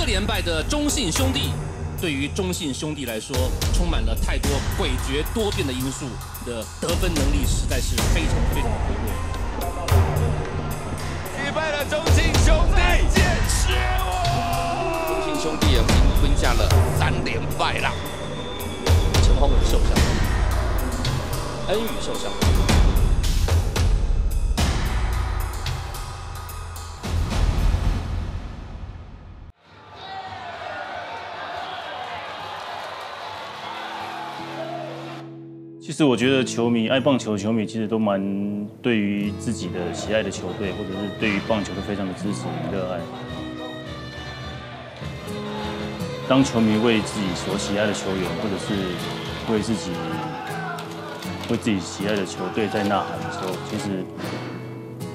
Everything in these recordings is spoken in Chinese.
四连败的中信兄弟，对于中信兄弟来说，充满了太多诡谲多变的因素，的得分能力实在是非常非常薄弱。击败了中信兄弟，见失我！中信兄弟已经吞下了三连败了。陈宏宇受伤，恩宇受伤。其实我觉得球迷爱棒球，球迷其实都蛮对于自己的喜爱的球队，或者是对于棒球都非常的支持热爱。当球迷为自己所喜爱的球员，或者是为自己为自己喜爱的球队在呐喊的时候，其实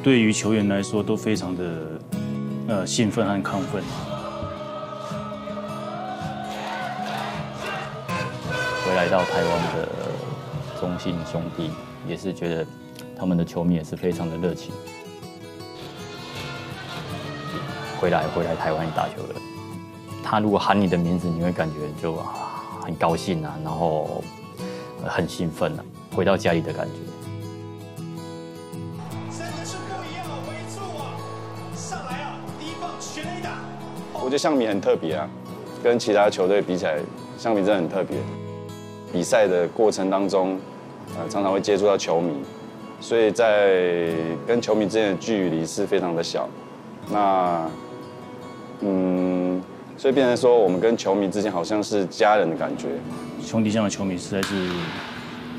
对于球员来说都非常的呃兴奋和亢奋。回来到台湾的中信兄弟，也是觉得他们的球迷也是非常的热情。回来回来台湾打球的，他如果喊你的名字，你会感觉就、啊、很高兴啊，然后呃很兴奋啊，回到家里的感觉。真的是不一样上来啊，第一棒全垒打。我觉得象迷很特别啊，跟其他球队比起来，象迷真的很特别。比赛的过程当中，呃，常常会接触到球迷，所以在跟球迷之间的距离是非常的小。那，嗯，所以变成说，我们跟球迷之间好像是家人的感觉。兄弟象的球迷实在是，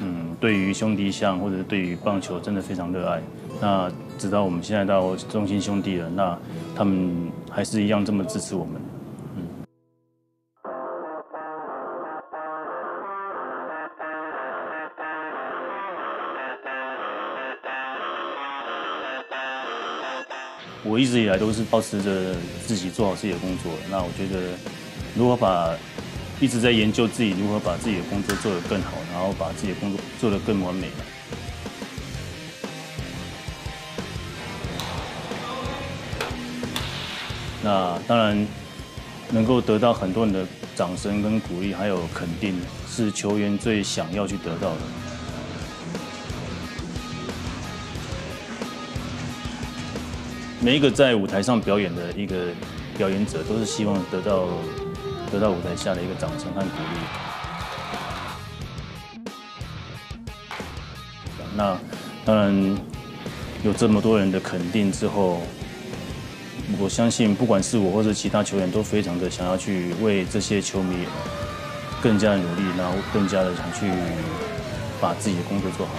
嗯，对于兄弟象或者是对于棒球真的非常热爱。那直到我们现在到中心兄弟了，那他们还是一样这么支持我们。我一直以来都是保持着自己做好自己的工作。那我觉得，如何把一直在研究自己如何把自己的工作做得更好，然后把自己的工作做得更完美。那当然，能够得到很多人的掌声跟鼓励，还有肯定，是球员最想要去得到的。每一个在舞台上表演的一个表演者，都是希望得到得到舞台下的一个掌声和鼓励。那当然有这么多人的肯定之后，我相信不管是我或者其他球员，都非常的想要去为这些球迷更加努力，然后更加的想去把自己的工作做好。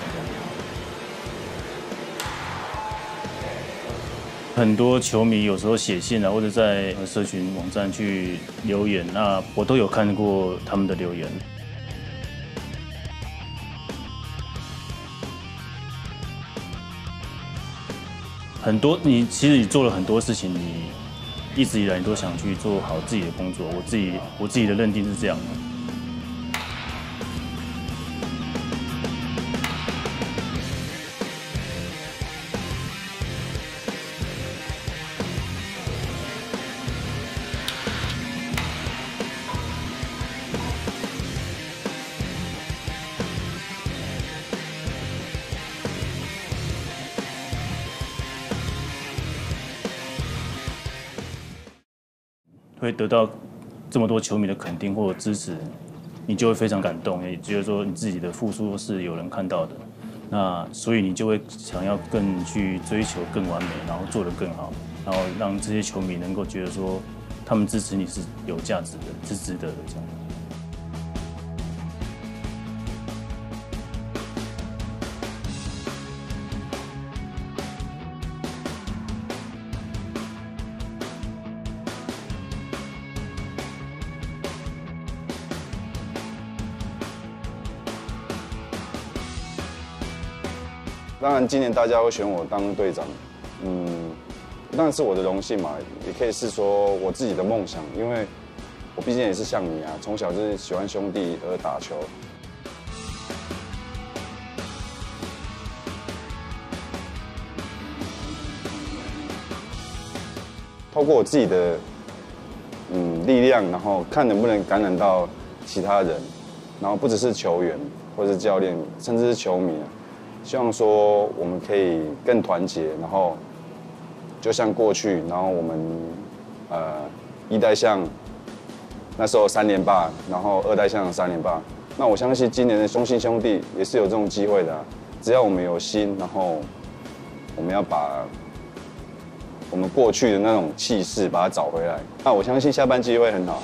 很多球迷有时候写信啊，或者在社群网站去留言，那我都有看过他们的留言。很多你其实你做了很多事情，你一直以来你都想去做好自己的工作。我自己我自己的认定是这样的。会得到这么多球迷的肯定或者支持，你就会非常感动，也觉得说你自己的付出是有人看到的，那所以你就会想要更去追求更完美，然后做得更好，然后让这些球迷能够觉得说他们支持你是有价值的，是值得的这样。当然，今年大家会选我当队长，嗯，当然是我的荣幸嘛，也可以是说我自己的梦想，因为我毕竟也是像你啊，从小就是喜欢兄弟而打球。透过我自己的嗯力量，然后看能不能感染到其他人，然后不只是球员或者是教练，甚至是球迷啊，希望说我们可以更团结，然后就像过去，然后我们呃一代像那时候三连霸，然后二代像三连霸，那我相信今年的中信兄弟也是有这种机会的、只要我们有心，然后我们要把我们过去的那种气势把它找回来，那我相信下半季会很好。